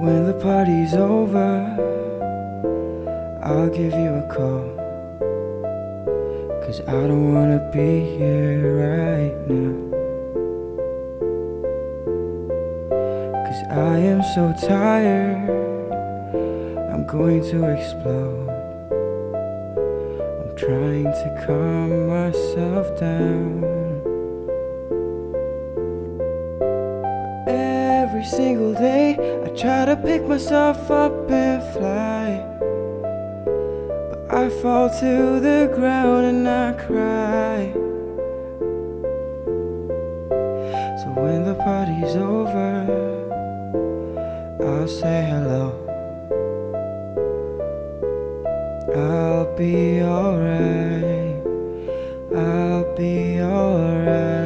When the party's over, I'll give you a call. Cause I don't wanna be here right now. Cause I am so tired, I'm going to explode. I'm trying to calm myself down. Every single day. I try to pick myself up and fly. But I fall to the ground and I cry. So when the party's over I'll say hello. I'll be alright. I'll be alright.